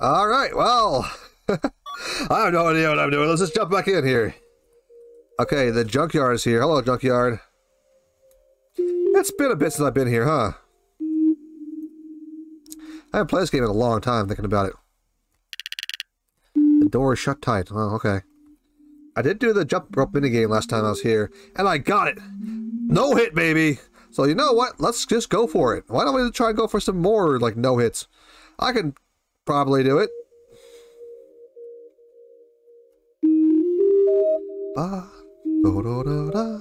All right, well, I have no idea what I'm doing. Let's just jump back in here. Okay, the junkyard is here. Hello, junkyard. It's been a bit since I've been here, huh? I haven't played this game in a long time, thinking about it. The door is shut tight. Oh, okay. I did do the jump rope minigame last time I was here, and I got it! No hit, baby! So you know what? Let's just go for it. Why don't we try and go for some more, like, no hits? I can probably do it. Ba, bo do da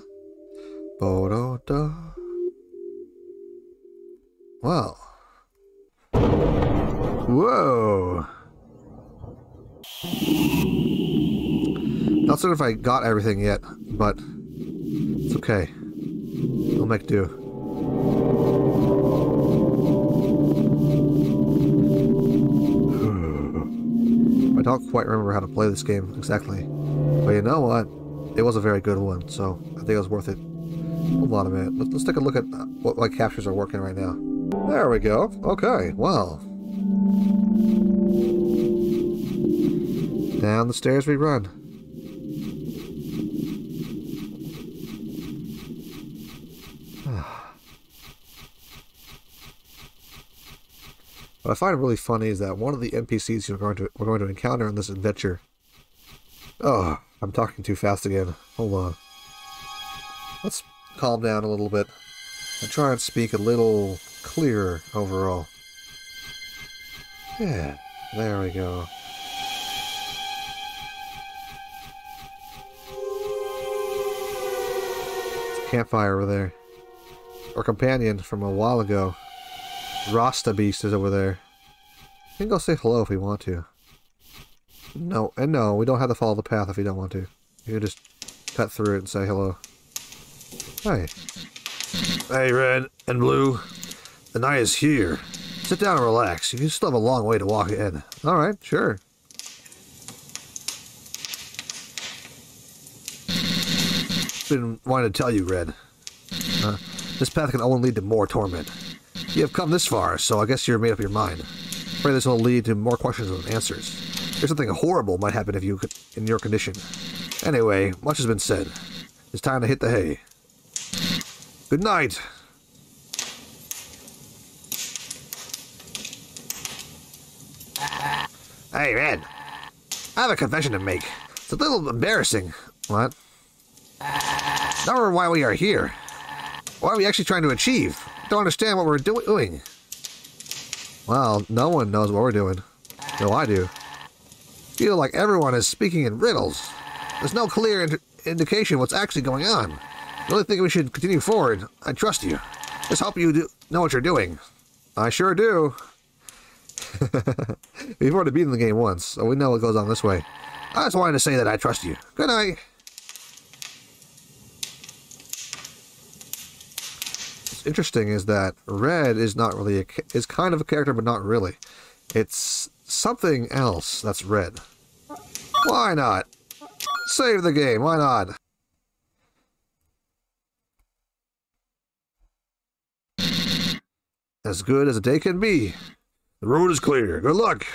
bo do da. Wow. Whoa. Not certain if I got everything yet, but it's okay. I'll make do. I don't quite remember how to play this game exactly. But you know what? It was a very good one, so I think it was worth it. Hold on a minute. Let's, let's take a look at uh, what my captures are working right now. There we go. Okay, well. Down the stairs we run. What I find really funny is that one of the NPCs you're going to we're going to encounter in this adventure. Oh, I'm talking too fast again. Hold on. Let's calm down a little bit and try and speak a little clearer overall. Yeah, there we go. Campfire over there. Our companion from a while ago. Rasta Beast is over there. You can go say hello if we want to. No, and no, we don't have to follow the path if we don't want to. You can just cut through it and say hello. Hey. Hey, Red and Blue. The night is here. Sit down and relax. You still have a long way to walk ahead. Alright, sure. Been wanting to tell you, Red. Uh, this path can only lead to more torment. You have come this far, so I guess you're made up your mind. I Pray this will lead to more questions than answers. There's something horrible might happen if you in your condition. Anyway, much has been said. It's time to hit the hay. Good night. Hey, Red. I have a confession to make. It's a little embarrassing. What? Not why we are here. What are we actually trying to achieve? Don't understand what we're do doing. Well, no one knows what we're doing. No, I do. Feel like everyone is speaking in riddles. There's no clear ind indication what's actually going on. I really think we should continue forward. I trust you. Just hope you know what you're doing. I sure do. We've already beaten the game once, so we know what goes on this way. I just wanted to say that I trust you. Good night. Interesting is that Red is not really a, is kind of a character, but not really. It's something else that's Red. Why not? Save the game. Why not? As good as a day can be. The road is clear. Good luck.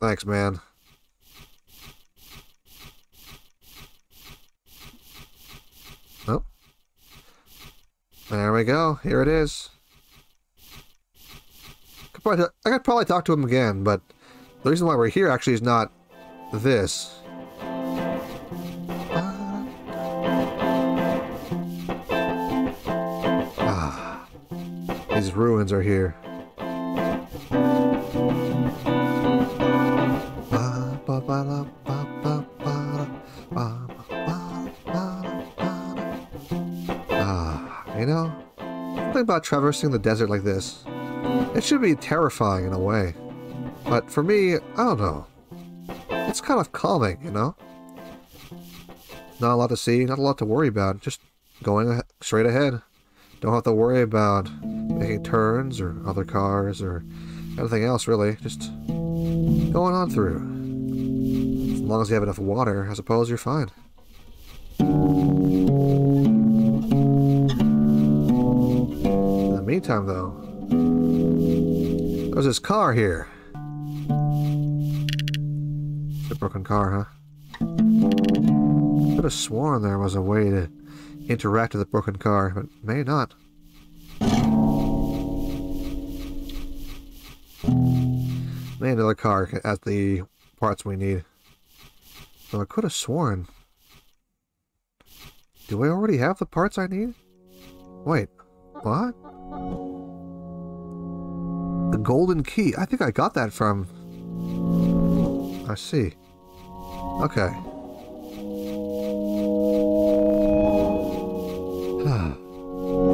Thanks, man. There we go. Here it is. I could probably talk to him again, but the reason why we're here actually is not this. Ah. These ruins are here. You something about traversing the desert like this. It should be terrifying in a way. But for me, I don't know. It's kind of calming, you know? Not a lot to see, not a lot to worry about. Just going straight ahead. Don't have to worry about making turns or other cars or anything else, really. Just going on through. As long as you have enough water, I suppose you're fine. Meantime, though, there's this car here. The broken car, huh? Could have sworn there was a way to interact with the broken car, but may not. Maybe another car has the parts we need. So I could have sworn. Do I already have the parts I need? Wait, what? The golden key. I think I got that from... I see. Okay.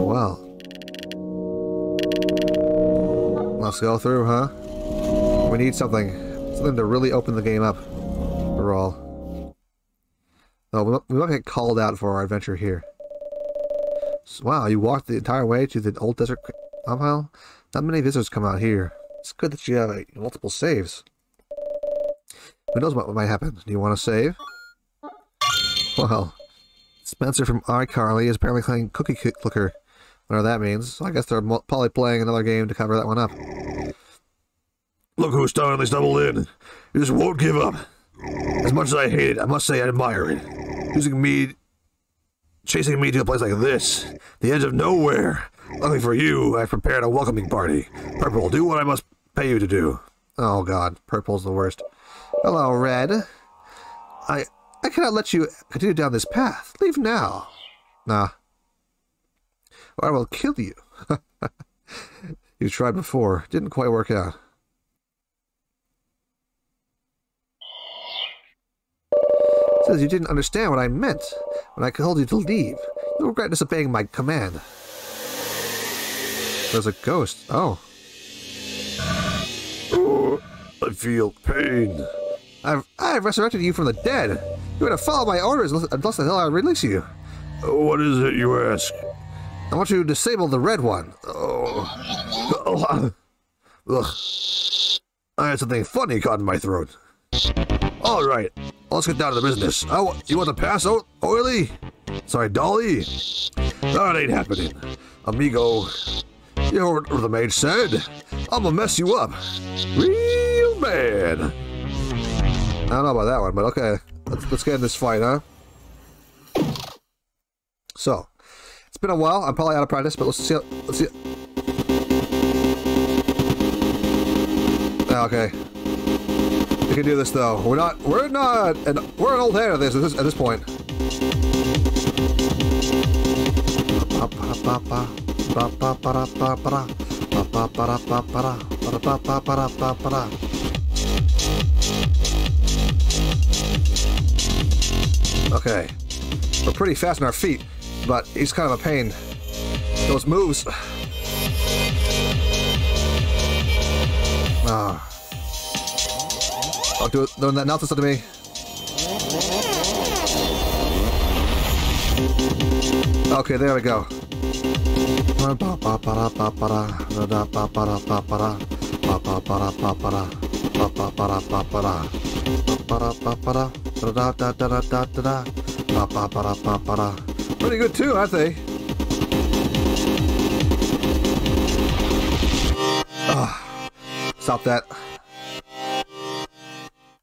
well. Let's go through, huh? We need something. Something to really open the game up. For all. Oh, we might get called out for our adventure here. So, wow, you walked the entire way to the old desert compound? Not many visitors come out here. It's good that you have uh, multiple saves. Who knows what might happen? Do you want to save? Well, Spencer from iCarly is apparently playing Cookie Clicker. Whatever that means. So I guess they're probably playing another game to cover that one up. Look who's finally stumbled in. You just won't give up. As much as I hate it, I must say I admire it. Using me, chasing me to a place like this, the edge of nowhere. Luckily for you, I've prepared a welcoming party. Purple, do what I must pay you to do. Oh god, purple's the worst. Hello, Red. I I cannot let you continue down this path. Leave now. Nah. Or I will kill you. you tried before. Didn't quite work out. Says you didn't understand what I meant when I told you to leave. You'll regret disobeying my command. There's a ghost. Oh. Oh, I feel pain. I've, I've resurrected you from the dead. You are going to follow my orders unless the hell I release you. What is it you ask? I want you to disable the red one. Oh. oh. Ugh. I had something funny caught in my throat. All right, let's get down to the business. Oh, you want to pass out, Oily? Sorry, Dolly? That ain't happening. Amigo, you heard what the maid said. I'm gonna mess you up. Real bad. I don't know about that one, but okay. Let's, let's get in this fight, huh? So, it's been a while. I'm probably out of practice, but let's see. Let's see. Okay. We can do this though. We're not. We're not. And we're an old hand at this at this, at this point. Okay. We're pretty fast on our feet, but he's kind of a pain. Those moves. Ah. Don't do it. Don't announce this to me. Okay, there we go. Pretty good too, aren't they? Oh, stop that.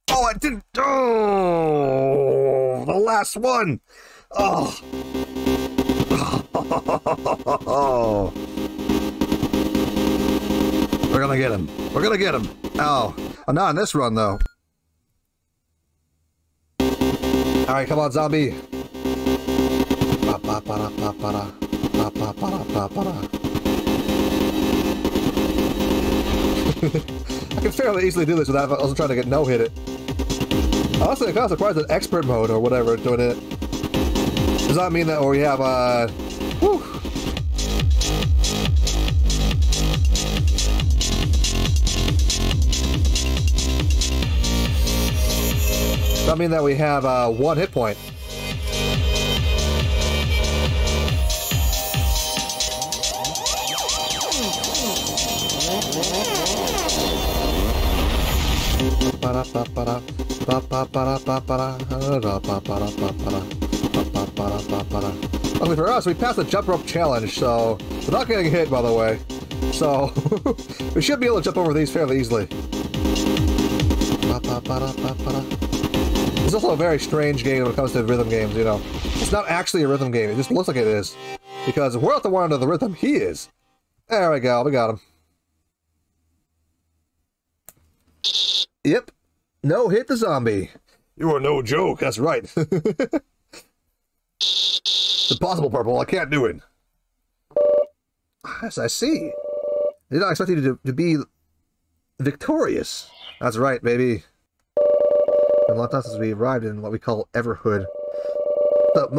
Oh, I didn't. Oh, the last one. Oh. We're gonna get him. We're gonna get him. Oh. oh not on this run, though. Alright, come on, zombie. I can fairly easily do this without also trying to get no-hit it. Honestly, I'm kind of surprised that expert mode or whatever doing it. Does that mean that we have, uh... that mean that we have, uh, one hit point? Luckily for us, we passed the jump rope challenge, so we're not getting hit, by the way. So we should be able to jump over these fairly easily. It's also a very strange game when it comes to rhythm games, you know. It's not actually a rhythm game, it just looks like it is. Because if we're not the one under the rhythm, he is. There we go, we got him. Yep. No hit the zombie. You are no joke. That's right. it's impossible, Purple. I can't do it. Yes, I see. Did not expect you to, to be victorious. That's right, baby. And a lot of times since we arrived in what we call Everhood.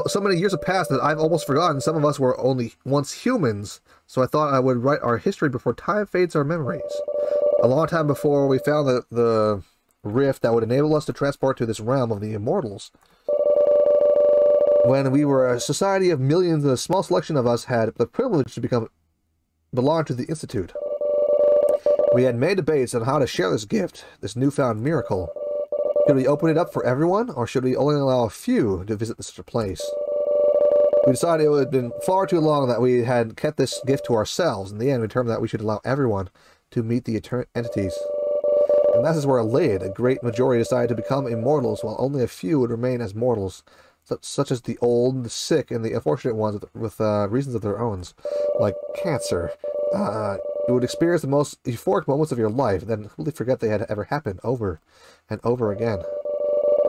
So many years have passed that I've almost forgotten some of us were only once humans, so I thought I would write our history before time fades our memories. A long time before we found the, the rift that would enable us to transport to this realm of the immortals. When we were a society of millions, a small selection of us had the privilege to become belong to the Institute. We had made debates on how to share this gift, this newfound miracle. Should we open it up for everyone, or should we only allow a few to visit a place? We decided it would have been far too long that we had kept this gift to ourselves. In the end, we determined that we should allow everyone to meet the eternal entities. And that is where Lid, a great majority decided to become immortals, while only a few would remain as mortals, such as the old, the sick, and the unfortunate ones with, with uh, reasons of their own, like cancer. Uh, you would experience the most euphoric moments of your life, then completely forget they had ever happened over and over again.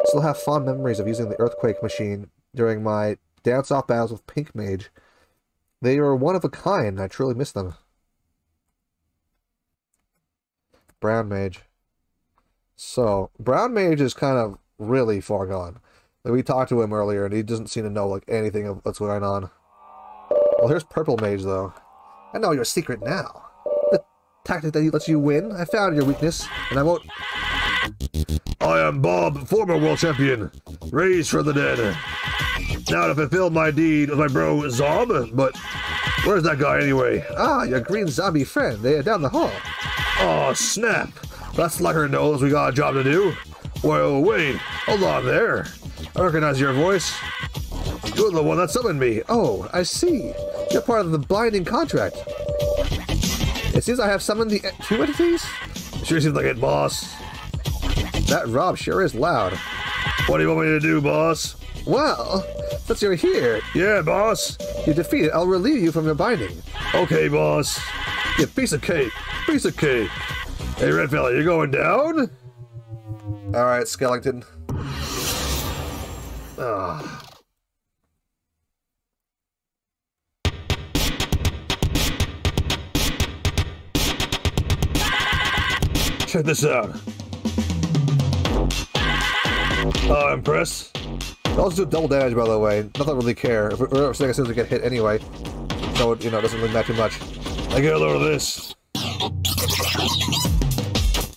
Still have fond memories of using the earthquake machine during my dance-off battles with Pink Mage. They were one of a kind, I truly miss them. Brown Mage. So, Brown Mage is kind of really far gone. Like, we talked to him earlier, and he doesn't seem to know, like, anything of what's going on. Well, here's Purple Mage, though. I know your secret now. The tactic that he lets you win. I found your weakness, and I won't... I am Bob, former world champion. Raised from the dead. Now to fulfill my deed with my bro, Zob, but... Where's that guy, anyway? Ah, your green zombie friend. They are down the hall. Oh, snap. That Slucker knows we got a job to do. Well, wait. Hold on there. I recognize your voice. You're the one that summoned me. Oh, I see. You're part of the blinding contract. It seems I have summoned the two entities? Sure seems like it, boss. That Rob sure is loud. What do you want me to do, boss? Well, since you're here... Yeah, boss? You defeated, I'll relieve you from your binding. Okay, boss. You piece of cake. Piece of cake. Hey, Red Fella, you going down? Alright, skeleton. Ugh. Check this out. Uh, I'm Press. I'll do double damage, by the way. Nothing really care. If we're saying as soon as we get hit anyway. So, you know, it doesn't really matter too much. I get a load of this.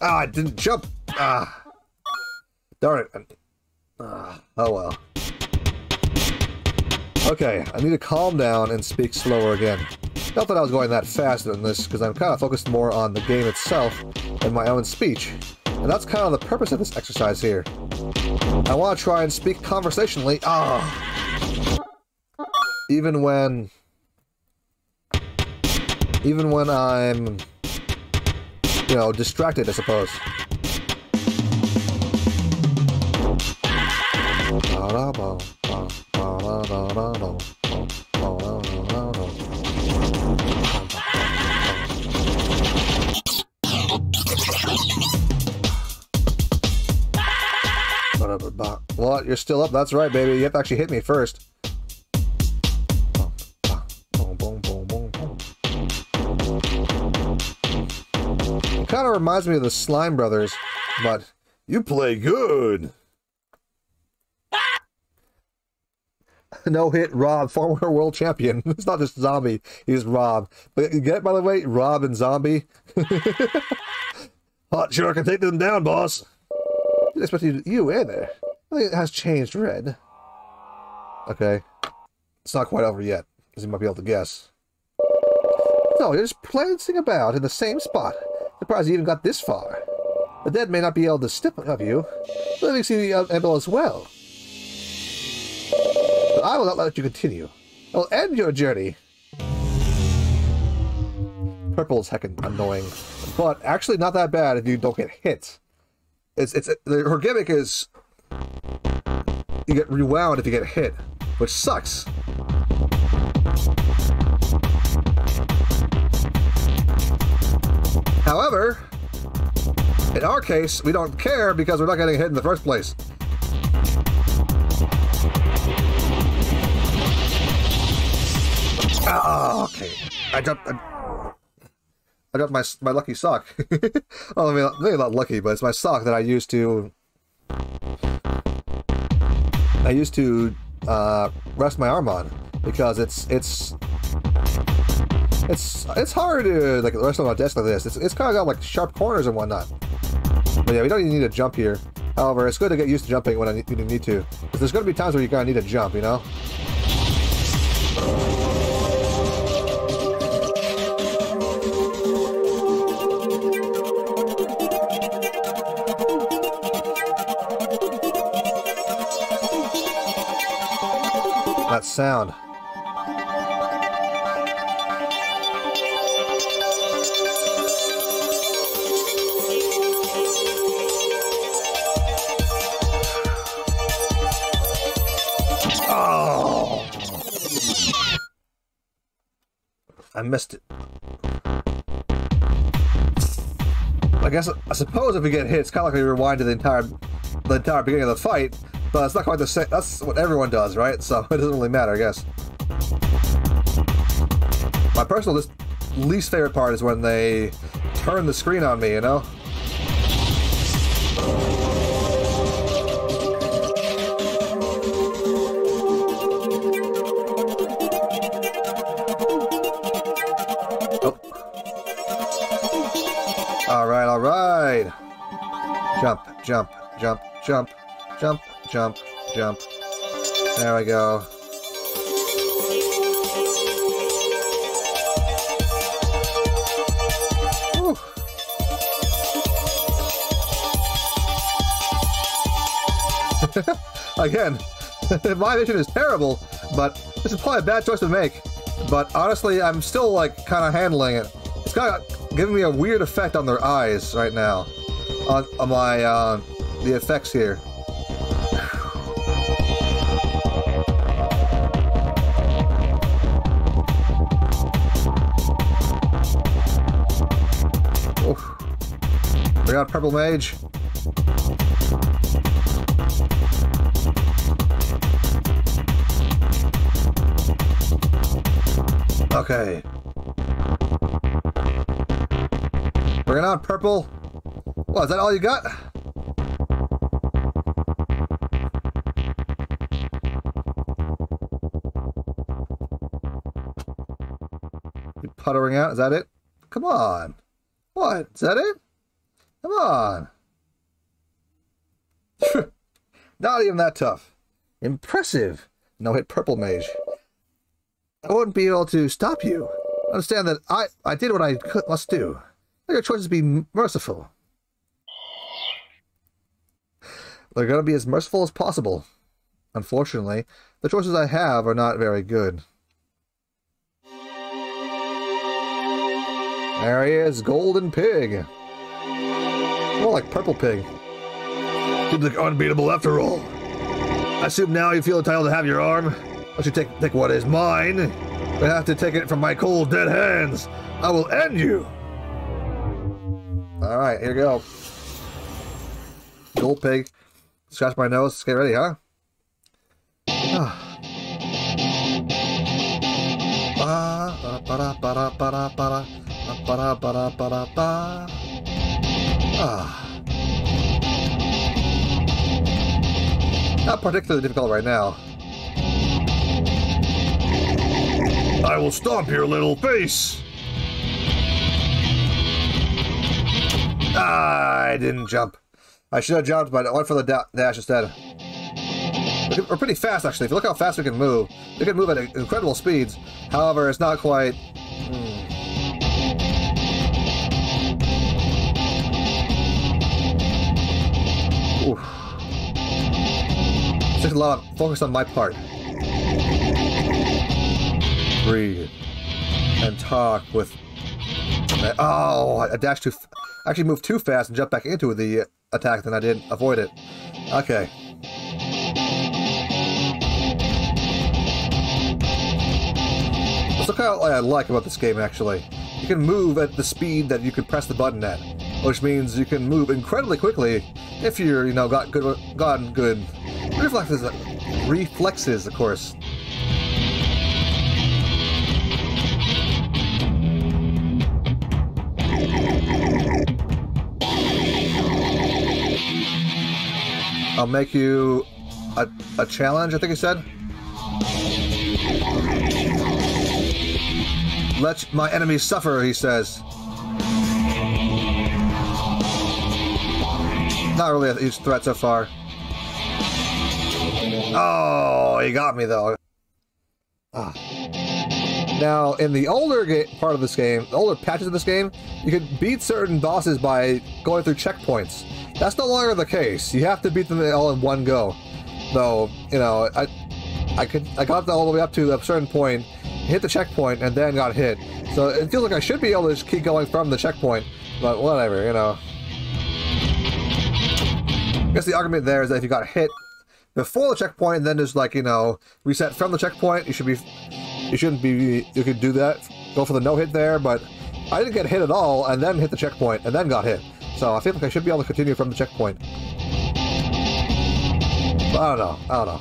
Ah, I didn't jump. Ah. Darn it. Ah, oh well. Okay, I need to calm down and speak slower again. Not that I was going that fast in this, because I'm kind of focused more on the game itself than my own speech. And that's kind of the purpose of this exercise here. I want to try and speak conversationally. Ah! Even when... Even when I'm... You know, distracted, I suppose. What? You're still up? That's right, baby. You have to actually hit me first. Kind of reminds me of the Slime Brothers, but you play good. no hit Rob, former world champion. It's not just zombie, he's Rob. But get it, by the way? Rob and zombie. Hot sure can take them down, boss. I expect you, you in there. I think it has changed red. Okay. It's not quite over yet, as you might be able to guess. No, you're just prancing about in the same spot. Surprised you even got this far. The dead may not be able to step up you. Living seem to be able as well. But I will not let you continue. I will end your journey. Purple's heckin' annoying. But actually not that bad if you don't get hit. It's, it's, her gimmick is you get rewound if you get hit, which sucks. However, in our case, we don't care because we're not getting hit in the first place. Oh, okay. I dropped, I, I got my my lucky sock. oh, I mean, maybe not lucky, but it's my sock that I used to. I used to uh, rest my arm on because it's it's it's it's hard to like rest on a desk like this. It's it's kind of got like sharp corners and whatnot. But yeah, we don't even need to jump here. However, it's good to get used to jumping when I need, need to. Because there's going to be times where you're going to need to jump, you know? That sound. Oh! I missed it. I guess I suppose if we get hit, it's kind of like we rewind to the entire the entire beginning of the fight, but it's not quite the same. That's what everyone does, right? So it doesn't really matter, I guess. My personal least favorite part is when they turn the screen on me, you know? Oh. All right, all right. Jump, jump, jump, jump, jump, jump, jump. There we go. Again, my vision is terrible, but this is probably a bad choice to make. But honestly, I'm still like kind of handling it. It's kind of giving me a weird effect on their eyes right now, on, on my uh, the effects here. We got purple mage. Okay. Bring it on, purple. What, is that all you got? You puttering out, is that it? Come on. What, is that it? Come on. Not even that tough. Impressive. No hit purple mage. I wouldn't be able to stop you. Understand that I, I did what I could, must do. Let your choices be merciful. They're going to be as merciful as possible. Unfortunately, the choices I have are not very good. There he is, Golden Pig. More like Purple Pig. Seems like unbeatable after all. I assume now you feel entitled to have your arm? Unless you take, take what is mine, you have to take it from my cold, dead hands. I will end you. All right, here we go. Gold pig. Scratch my nose. Let's get ready, huh? Ah. Ah. Not particularly difficult right now. I will stomp your little face. Ah, I didn't jump. I should have jumped, but I went for the da dash instead. We're pretty fast, actually. If you look how fast we can move, we can move at incredible speeds. However, it's not quite... Hmm. There's a lot of focus on my part. Breathe. And talk with... Oh, I dashed too... Actually moved too fast and jumped back into the attack than I did avoid it. Okay. That's look how I like about this game, actually. You can move at the speed that you can press the button at, which means you can move incredibly quickly if you're, you know, got good, gotten good reflexes, reflexes, of course. I'll make you a, a challenge, I think he said. Let my enemies suffer, he says. Not really a huge threat so far. Oh, he got me though. Ah. Now, in the older part of this game, the older patches of this game, you could beat certain bosses by going through checkpoints. That's no longer the case. You have to beat them all in one go. Though, you know, I I could I got all the way up to a certain point, hit the checkpoint, and then got hit. So it feels like I should be able to just keep going from the checkpoint, but whatever, you know. I guess the argument there is that if you got hit before the checkpoint and then just like, you know, reset from the checkpoint, you should be you shouldn't be you could do that. Go for the no hit there, but I didn't get hit at all and then hit the checkpoint and then got hit. So I feel like I should be able to continue from the checkpoint. But I don't know. I don't know.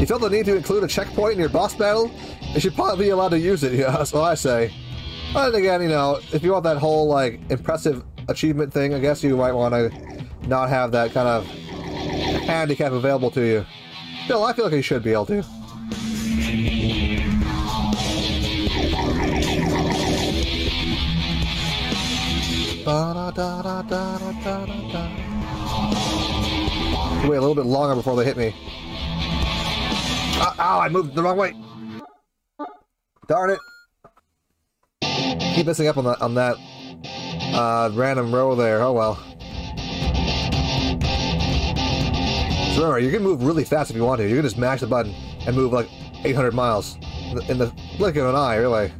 You feel the need to include a checkpoint in your boss battle? You should probably be allowed to use it, yeah, that's what I say. But again, you know, if you want that whole, like, impressive achievement thing, I guess you might want to not have that kind of handicap available to you. Still, I feel like you should be able to. Wait a little bit longer before they hit me. Uh, ow, I moved the wrong way. Darn it. Keep messing up on that on that uh, random row there. Oh well. Remember, you can move really fast if you want to. You can just mash the button and move like 800 miles in the blink of an eye, really.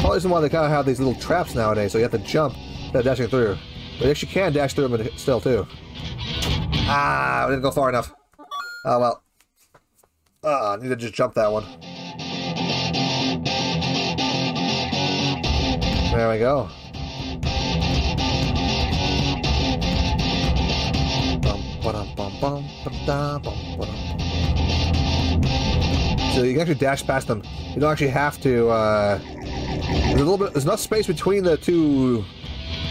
Probably reason why they kind of have these little traps nowadays, so you have to jump instead dashing through. But you actually can dash through them still, too. Ah, I didn't go far enough. Oh, well. Ah, I need to just jump that one. There we go. So you can actually dash past them. You don't actually have to, uh, there's a little bit. There's enough space between the two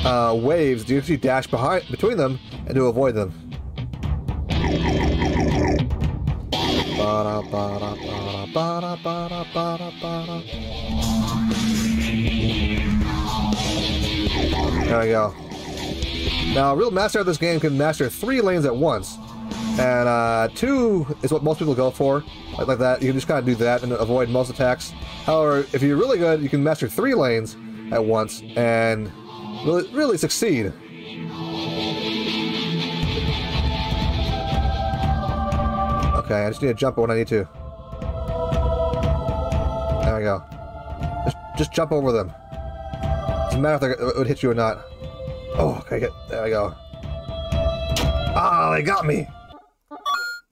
uh, waves. You actually dash behind between them and to avoid them. There we go. Now, a real master of this game can master three lanes at once. And uh, two is what most people go for, like, like that. You can just kind of do that and avoid most attacks. However, if you're really good, you can master three lanes at once and really, really succeed. Okay, I just need to jump when I need to. There we go. Just, just jump over them. Doesn't matter if it would hit you or not. Oh, okay, there we go. Ah, they got me!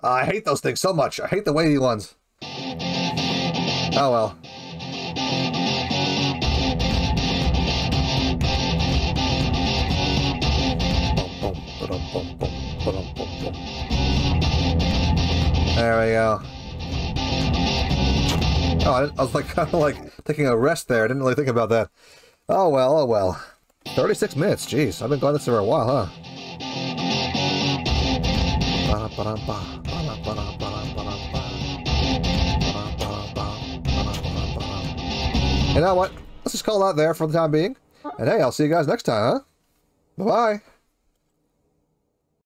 Uh, I hate those things so much. I hate the wavy ones. Oh well. There we go. Oh, I, was like kind of like taking a rest there. I didn't really think about that. Oh well, oh well. 36 minutes, jeez. I've been going this for a while, huh? You know what? Let's just call that there for the time being. And hey, I'll see you guys next time, huh? Bye-bye.